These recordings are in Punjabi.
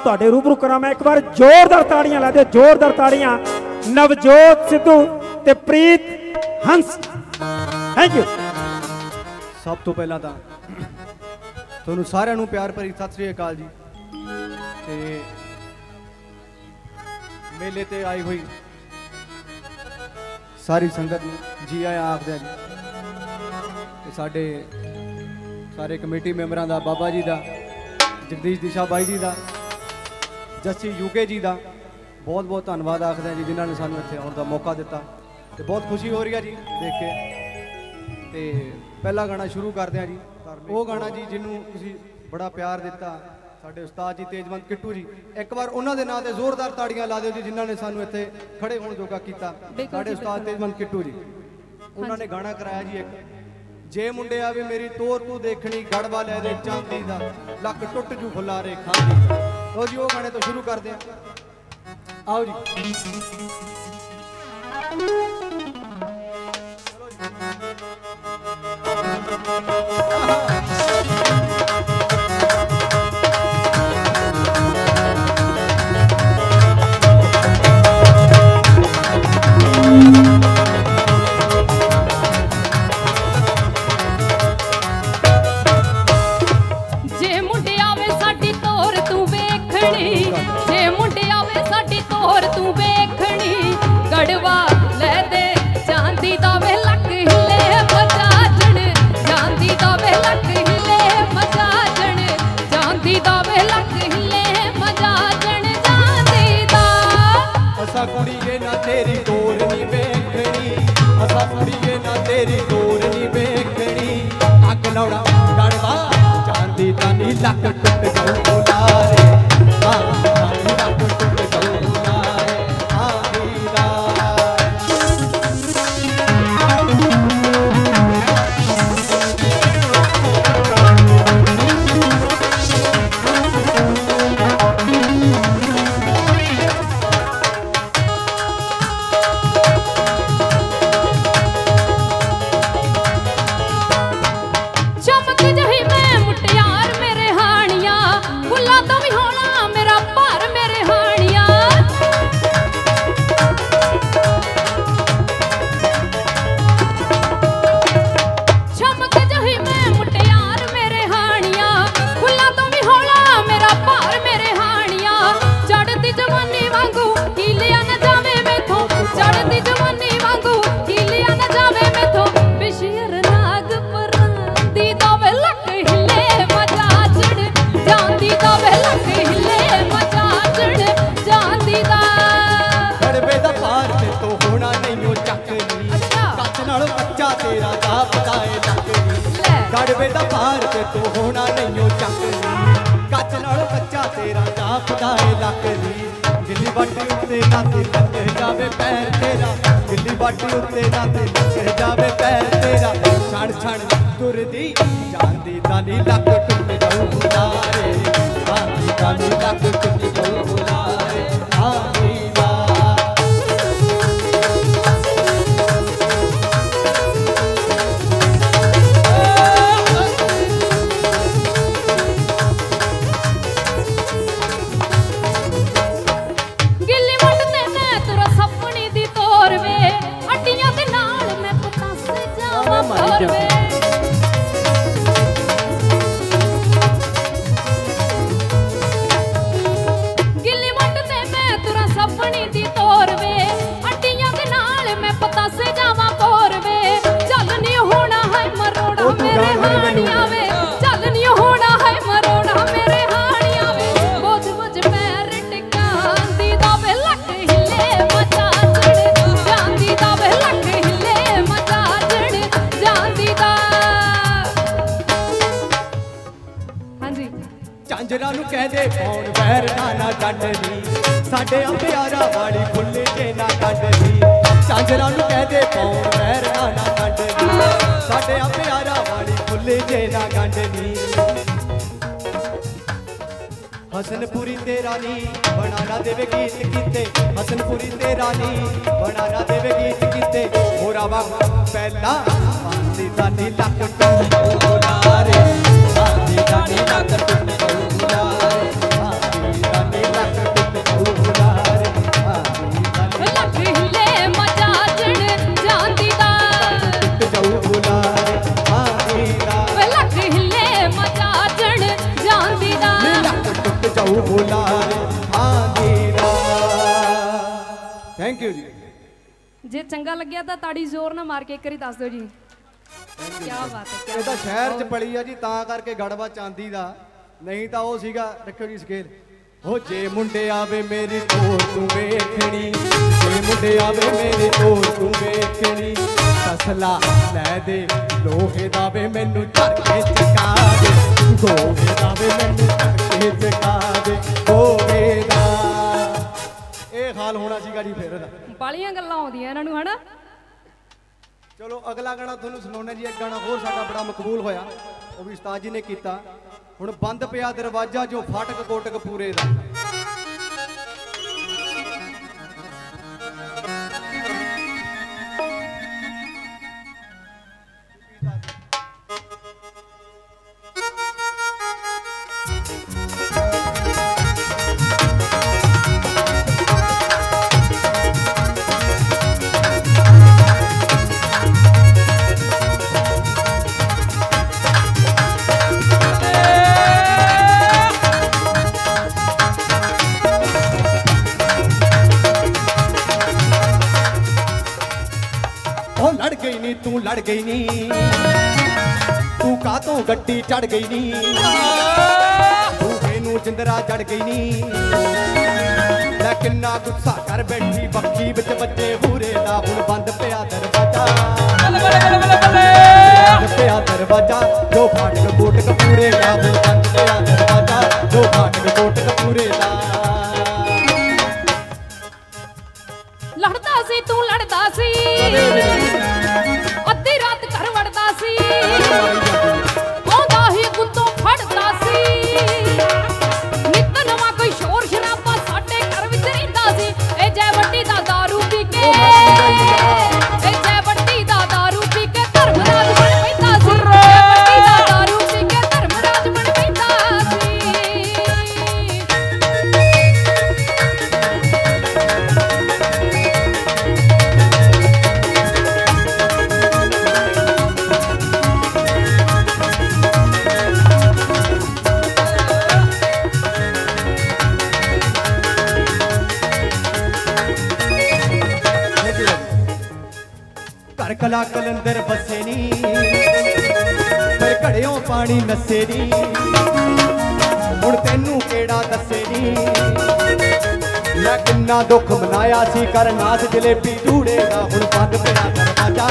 ਤੁਹਾਡੇ ਰੂਬਰੂ ਕਰਾਂ ਮੈਂ ਇੱਕ ਵਾਰ ਜ਼ੋਰਦਾਰ ਤਾੜੀਆਂ ਲਾ ਦਿਓ, ਜ਼ੋਰਦਾਰ ਤਾੜੀਆਂ। ਨਵਜੋਤ ਸਿੱਧੂ ਤੇ ਪ੍ਰੀਤ ਹੰਸ। ਥੈਂਕ ਯੂ ਸਭ ਤੋਂ ਪਹਿਲਾਂ ਤਾਂ ਤੁਹਾਨੂੰ ਸਾਰਿਆਂ ਨੂੰ ਪਿਆਰ ਭਰੀ ਸਤਿ ਸ੍ਰੀ ਅਕਾਲ ਜੀ। ਤੇ ਮੇਲੇ ਤੇ ਆਈ ਹੋਈ ਸਾਰੀ ਸੰਗਤ ਨੂੰ ਜੀ ਆਇਆਂ ਆਖਦੇ ਜੀ ਤੇ ਸਾਡੇ ਸਾਰੇ ਕਮੇਟੀ ਮੈਂਬਰਾਂ ਦਾ, ਬਾਬਾ ਜੀ ਦਾ, ਜਗਦੀਸ਼ ਦਿਸ਼ਾ ਬਾਈ ਜੀ ਦਾ ਜੱਸੀ ਯੂਕੇ ਜੀ ਦਾ ਬਹੁਤ ਬਹੁਤ ਧੰਨਵਾਦ ਆਖਦੇ ਹਾਂ ਜੀ ਜਿਨ੍ਹਾਂ ਨੇ ਸਾਨੂੰ ਇੱਥੇ ਆਉਣ ਦਾ ਮੌਕਾ ਦਿੱਤਾ। ਤੇ ਬਹੁਤ ਖੁਸ਼ੀ ਹੋ ਰਹੀ ਹੈ ਜੀ ਦੇਖ ਕੇ। ਤੇ ਪਹਿਲਾ ਗਾਣਾ ਸ਼ੁਰੂ ਕਰਦੇ ਹਾਂ ਜੀ। ਉਹ ਗਾਣਾ ਜੀ ਜਿਹਨੂੰ ਤੁਸੀਂ ਬੜਾ ਪਿਆਰ ਦਿੱਤਾ ਸਾਡੇ ਉਸਤਾਦ ਜੀ ਤੇਜਵੰਤ ਕਿੱਟੂ ਜੀ। ਇੱਕ ਵਾਰ ਉਹਨਾਂ ਦੇ ਨਾਂ ਤੇ ਜ਼ੋਰਦਾਰ ਤਾੜੀਆਂ ਲਾ ਦਿਓ ਜੀ ਜਿਨ੍ਹਾਂ ਨੇ ਸਾਨੂੰ ਇੱਥੇ ਖੜੇ ਹੋਣ ਜੋਗਾ ਕੀਤਾ। ਸਾਡੇ ਉਸਤਾਦ। ਤੇਜਵੰਤ ਕਿੱਟੂ ਜੀ। ਉਹਨਾਂ ਨੇ ਗਾਣਾ ਕਰਾਇਆ ਜੀ ਇੱਕ ਜੇ ਮੁੰਡਿਆ ਵੀ ਮੇਰੀ ਤੋਰ ਤੂੰ ਦੇਖਣੀ ਗੜਵਾ ਲੈ ਦੇ ਚਾਂਦੀ ਦਾ ਲੱਕ ਟੁੱਟ ਜੂ ਫੁੱਲਾਰੇ ਖਾਂਦੀ ਲੋ ਜੀ ਉਹ ਗਾਣੇ ਤੋਂ ਸ਼ੁਰੂ ਕਰਦੇ ਹਾਂ। ਆਓ ਜੀ। ਅਸਾ ਕੁੜੀਏ, ਨਾ ਤੇਰੀ ਤੋਰ ਨਹੀਂ ਵੇਖਣੀ। ਅਸਾ ਕੁੜੀਏ, ਨਾ ਤੇਰੀ ਤੋਰ ਨਹੀਂ ਵੇਖਣੀ। ਅੱਗ ਲਾਉਣਾ, ਗੜਵਾ ਚਾਂਦੀ ਦਾ ਨੀ ਲੱਕ ਟੁੱਟ ਜਾਊ ਬੱਚਾ ਤੇਰਾ ਦਾ ਪਤਾਏ ਲੱਕਨੀ ਲੈ। ਗੜਵੇ ਦਾ ਪਾਰ ਤੇ ਤੋ ਹੋਣਾ ਨਹੀਂ ਉਹ ਚੱਕਨੀ ਕੱਚ ਨਾਲ ਬੱਚਾ ਤੇਰਾ ਦਾ ਪਤਾਏ ਲੱਕਨੀ ਗਿੱਲੀ ਬਾਟੀ ਉੱਤੇ ਨਾ ਤੇ ਲੱਗ ਜਾਵੇ ਪੈਰ ਤੇਰਾ। ਗਿੱਲੀ ਬਾਟੀ ਉੱਤੇ ਨਾ ਤੇ ਲੱਗ ਜਾਵੇ ਪੈਰ ਤੇਰਾ। ਛਣ ਛਣ ਤੁਰਦੀ ਜਾਂਦੀ ਦਾ ਨੀ ਲੱਕ ਟੁੱਟ ਜਾਊ ਬੁਲਾਰੇ ਜਾਂਦੀ ਦਾ ਨੀ ਲੱਕ ਟੁੱਟ ਝਾਂਜਰਾਂ ਨੂੰ ਕਹਦੇ ਪੌਣ ਵੈਰ ਨਾ ਨਾ ਸਾਡੇ ਅੰਬਿਆਰਾ ਵਾਲੀ ਫੁੱਲ ਜੇ ਨਾ ਕੱਢਨੀ ਝਾਂਜਰਾਂ ਨੂੰ ਕਹਦੇ ਪੌਣ ਵੈਰ ਨਾ ਨਾ ਸਾਡੇ ਅੰਬਿਆਰਾ ਵਾਲੀ ਫੁੱਲ ਜੇ ਨਾ ਗੰਢਨੀ ਹਸਨਪੁਰੀ ਤੇਰਾ ਰਾਣੀ ਬਣਾਣਾ ਦੇਵੇ ਗੀਤ ਕੀਤੇ। ਹਸਨਪੁਰੀ ਤੇਰਾ ਰਾਣੀ ਬਣਾਣਾ ਦੇਵੇ ਗੀਤ ਕੀਤੇ। ਹੋਰਾ ਵਾ ਪਹਿਲਾ ਪਾਂਦੀ ਦਾ ਨੀ ਲੱਕ ਟੁੱਟ ਜੇ ਚੰਗਾ ਲੱਗਿਆ ਤਾਂ ਤਾੜੀ ਜ਼ੋਰ ਨਾਲ ਮਾਰ ਕੇ ਇੱਕ ਵਾਰੀ ਦੱਸ ਦਿਓ ਜੀ। ਕੀ ਬਾਤ ਹੈ ਇਹ ਤਾਂ ਸ਼ਹਿਰ ਚ ਪਲੀ ਆ ਜੀ ਤਾਂ ਕਰਕੇ ਗੜਵਾ ਚਾਂਦੀ ਦਾ। ਨਹੀਂ ਤਾਂ ਉਹ ਸੀਗਾ ਰੱਖੋ ਜੀ ਸਕੇਲ ਹੋ ਜੇ ਮੁੰਡੇ ਆਵੇ ਮੇਰੀ ਤੋਰ ਤੂੰ ਵੇਖਣੀ ਜੇ ਮੁੰਡੇ ਆਵੇ ਮੇਰੀ ਤੋਰ ਤੂੰ ਵੇਖਣੀ ਤਸਲਾ ਲੈ ਦੇ ਲੋਹੇ ਦਾ ਵੇ ਮੈਨੂੰ ਧਰ ਕੇ ਚਕਾ ਦੇ ਗੋਹੇ ਦਾ ਵੇ ਮੈਨੂੰ ਧਰ ਕੇ ਚਕਾ ਦੇ ਇਹ ਹਾਲ ਹੋਣਾ ਸੀਗਾ ਜੀ ਫਿਰ ਇਹਦਾ। ਬਾਲੀਆਂ ਗੱਲਾਂ ਆਉਂਦੀਆਂ ਇਹਨਾਂ ਨੂੰ ਹਨਾ? ਚਲੋ ਅਗਲਾ ਗਾਣਾ ਤੁਹਾਨੂੰ ਸੁਣਾਉਣਾ ਜੀ। ਇੱਕ ਗਾਣਾ ਹੋਰ ਸਾਡਾ ਬੜਾ ਮਕਬੂਲ ਹੋਇਆ। ਉਹ ਵੀ ਉਸਤਾਦ ਜੀ ਨੇ ਕੀਤਾ। ਹੁਣ ਬੰਦ ਪਿਆ ਦਰਵਾਜ਼ਾ ਜੋ ਫਾਟਕ ਕੋਟਕ ਪੂਰੇ ਦਾ। ਨੀ ਤੂੰ ਗਈ ਨੀ। ਤੂੰ ਕਾਤੋਂ ਗੱਡੀ ਚੜ ਗਈ ਨੀ? ਤੂੰ ਨੂੰ ਜਿੰਦਰਾ ਜੜ ਗਈ ਨੀ। ਲੈ ਕਿੰਨਾ ਗੁੱਸਾ ਕਰ ਬੈਠੀ ਬੱਕੀ ਵਿੱਚ ਵੱਜੇ ਹੂਰੇ ਦਾ ਹੁਣ ਬੰਦ ਪਿਆ ਦਰਵਾਜ਼ਾ। ਪਿਆ ਦਰਵਾਜ਼ਾ। ਜੋ ਫਾਟਕ ਕੋਟਕ ਪੂਰੇ ਦਾ ਬੰਦ ਪਿਆ ਦਰਵਾਜ਼ਾ। ਜੋ ਫਾਟਕ ਕੋਟਕ ਪੂਰੇ ਦਾ। ਕਲੰਦਰ ਬਸੇ ਨੀ ਪਰ ਘੜਿਓਂ ਪਾਣੀ ਨਸੇ ਨੀ ਹੁਣ ਤੈਨੂੰ ਕਿਹੜਾ ਦੱਸੇ ਨੀ ਮੈਂ ਕਿੰਨਾ ਦੁੱਖ ਮਨਾਇਆ ਸੀ ਕਰਨਾਸ ਜਲੇਬੀ ਢੂੜੇ ਦਾ, ਹੁਣ ਬੰਦ ਪਿਆ ਦਰਵਾਜ਼ਾ।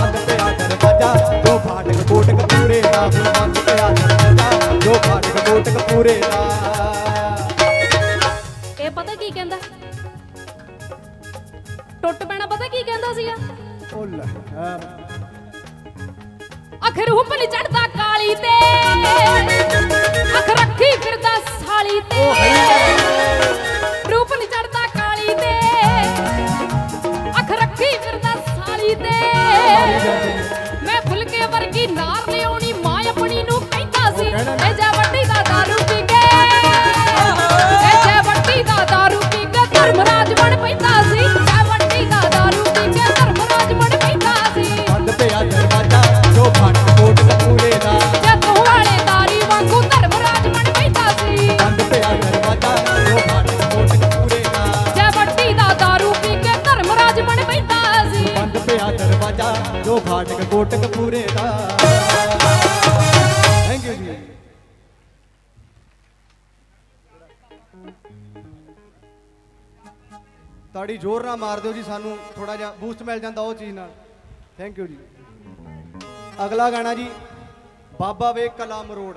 ਬੰਦ ਪਿਆ ਦਰਵਾਜ਼ਾ, ਜੋ ਫਾਟਕ ਕੋਟਕ ਪੂਰੇ ਦਾ, ਹੁਣ ਬੰਦ ਪਿਆ ਦਰਵਾਜ਼ਾ। ਜੋ ਫਾਟਕ ਕੋਟਕ ਪੂਰੇ ਦਾ। ਅੱਖ ਰੂਪ ਚੜਦਾ ਕਾਲੀ ਤੇ। ਅੱਖ ਰੱਖੀ ਫਿਰਦਾ ਸਾਲੀ ਤੇ। ਤਾੜੀ ਜ਼ੋਰ ਨਾਲ ਮਾਰ ਦਿਓ ਜੀ, ਸਾਨੂੰ ਥੋੜਾ ਜਿਹਾ ਬੂਸਟ ਮਿਲ ਜਾਂਦਾ ਉਹ ਚੀਜ਼ ਨਾਲ। ਥੈਂਕ ਯੂ ਜੀ। ਅਗਲਾ ਗਾਣਾ ਜੀ, ਬਾਬਾ ਵੇ ਕਲਾ ਮਰੋੜ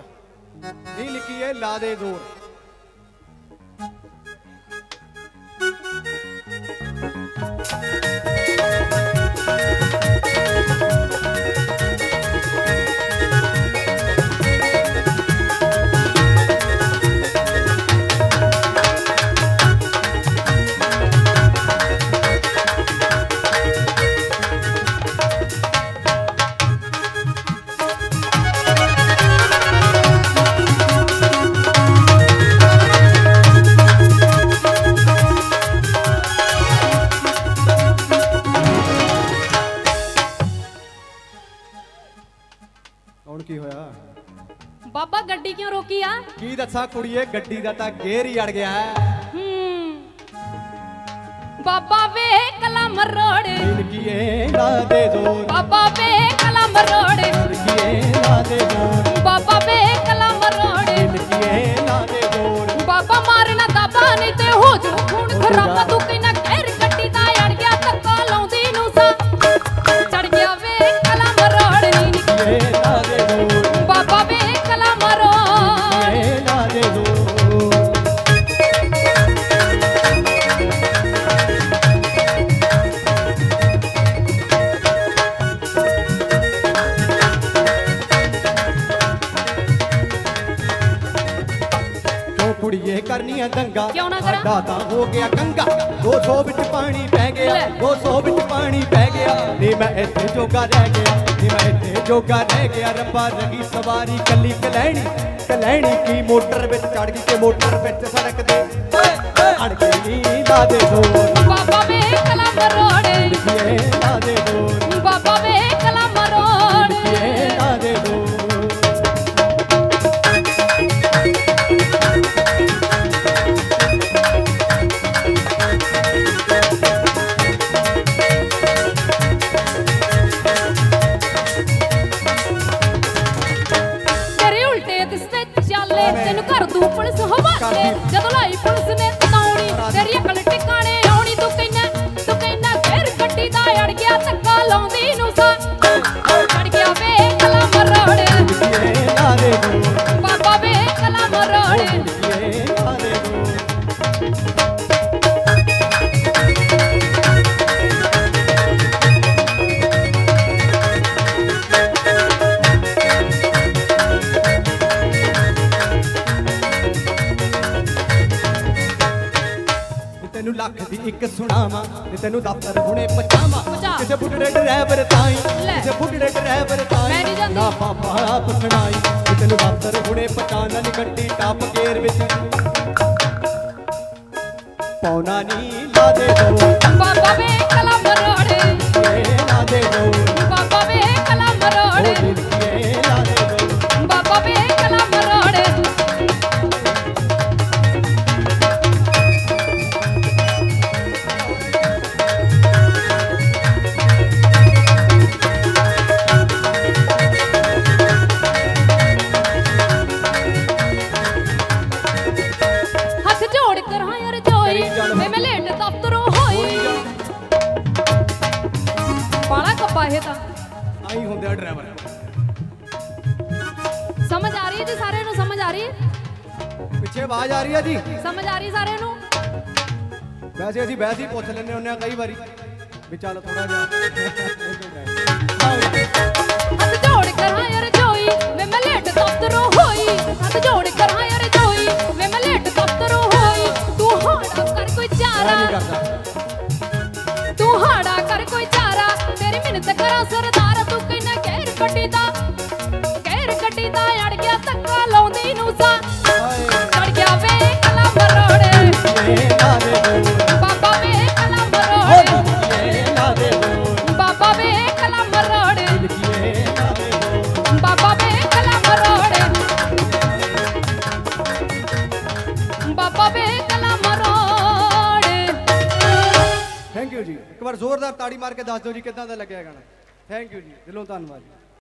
ਨਹੀਂ ਲਿਖੀ ਹੈ, ਲਾ ਦੇ ਜ਼ੋਰ। ਗੱਡੀ ਕਿਉਂ ਰੋਕੀ ਆ? ਕੀ ਦੱਸਾਂ ਕੁੜੀਏ ਗੱਡੀ ਦਾ ਤਾਂ ਗੇਰ ਹੀ ਅੜ ਗਿਆ ਹੈ। ਹੂੰ। ਬਾਬਾ ਵੇ ਕਲਮ ਰੋੜ। ਜ਼ਿੰਦਗੀਏ ਨਾ ਦੇ ਜ਼ੋਰ। ਬਾਬਾ ਵੇ ਕਲਮ ਰੋੜ। ਜ਼ਿੰਦਗੀਏ ਨਾ ਦੇ ਜ਼ੋਰ। ਬਾਬਾ ਵੇ ਕਲਮ ਰੋੜ। ਜ਼ਿੰਦਗੀਏ ਨਾ ਦੇ ਜ਼ੋਰ। ਬਾਬਾ ਮਾਰਨਾ ਦਾਬਾ ਨਹੀਂ ਤੇ ਹੋ ਕਿਉਂ ਨਾ ਕਰਾਂ? ਸਾਡਾ ਤਾਂ ਹੋ ਗਿਆ ਕੰਗਾ 200 ਵਿੱਚ ਪਾਣੀ ਪੈ ਗਿਆ। ਲੈ। 200 ਵਿੱਚ ਪਾਣੀ ਪੈ ਗਿਆ। ਨੀ ਮੈਂ ਇੱਥੇ ਜੋਗਾ ਰਹਿ ਗਿਆ। ਨੀ ਮੈਂ ਇੱਥੇ ਜੋਗਾ ਰਹਿ ਗਿਆ। ਰੱਬਾ ਰਗੀ ਸਵਾਰੀ ਕੱਲੀ ਕਲੈਣੀ। ਕਲੈਣੀ ਕੀ ਮੋਟਰ ਵਿੱਚ ਚੜ ਗਈ ਤੇ ਮੋਟਰ ਵਿੱਚ ਸੜਕ ਦੇ ਓਏ, ਅੜ ਗਈ ਨੀ ਲਾ ਦੇ। ਜ਼ੋਰ ਬਾਬਾ ਵੇ ਕਲਮ ਰੋੜ ਦੇ। ਜ਼ੋਰ ਬਾਬਾ ਵੇ ਕਲਮ ਤੈਨੂੰ ਲੱਖ ਦੀ ਇੱਕ ਸੁਣਾਵਾਂ ਤੇ ਤੈਨੂੰ ਦਫ਼ਤਰ ਹੁਣੇ ਪਹੁੰਚਾਵਾਂ ਪਹੁੰਚਾ। ਕਿਸੇ ਬੁੱਢੜੇ ਡਰਾਈਵਰ ਤਾਈ ਲੈ। ਕਿਸੇ ਬੁੱਢੜੇ ਡਰਾਈਵਰ ਤਾਈ ਮੈਂ ਨਹੀਂ ਜਾਂਦੀ। ਨਾ ਪਾਪਾ ਆਪ ਸੁਣਾਈ ਤੇ ਤੈਨੂੰ ਦਫ਼ਤਰ ਹੁਣੇ ਪਹੁੰਚਾਉਣ ਵਾਲੀ ਗੱਡੀ ਟਾਪ ਗੇਅਰ ਵਿੱਚ। ਪੌਣਾ ਨਹੀਂ ਲਾ ਦੇ ਦੋ। ਬਾਬਾ ਵੇ ਕਲਮ ਵੈਸੇ ਅਸੀਂ ਵੈਸੇ ਹੀ ਪੁੱਛ ਲੈਂਦੇ ਹੁੰਦੇ ਆ ਕਈ ਵਾਰੀ ਵੀ ਚੱਲ ਥੋੜਾ ਜਿਹਾ। ਹੱਥ ਜੋੜ ਕਰ ਹਾਂ ਯਾਰ ਜੋਈ ਵੇ ਮੈਂ ਲੇਟ ਦਫ਼ਤਰੋਂ ਹੋਈ। ਹੱਥ ਜੋੜ ਕਰ ਹਾਂ ਯਾਰ ਜੋਈ ਵੇ ਮੈਂ ਲੇਟ ਦਫ਼ਤਰੋਂ ਹੋਈ। ਤੂੰ ਹਾੜਾ ਕਰ ਕੋਈ ਚਾਰਾ। ਤੂੰ ਹਾੜਾ ਕਰ ਕੋਈ ਚਾਰਾ। ਤੇਰੀ ਮਿਹਨਤ ਕਰਾਂ ਸਰਦਾਰ ਤੂੰ ਕਹਿੰਦਾ ਕਹਿਰ ਗੱਡੀ ਦਾ ਕਹਿਰ ਗੱਡੀ ਦਾ ਅੜ ਗਿਆ ਧੱਕਾ ਲਾਉਂਦੀ ਨੂੰ ਸਾ। ਚੜ ਗਿਆ ਵੇ ਜ਼ੋਰਦਾਰ ਤਾੜੀ ਮਾਰ ਕੇ ਦੱਸ ਦਿਓ ਜੀ ਕਿੱਦਾਂ ਦਾ ਲੱਗਿਆ ਗਾਣਾ। ਥੈਂਕ ਯੂ ਜੀ, ਦਿਲੋਂ ਧੰਨਵਾਦ ਜੀ।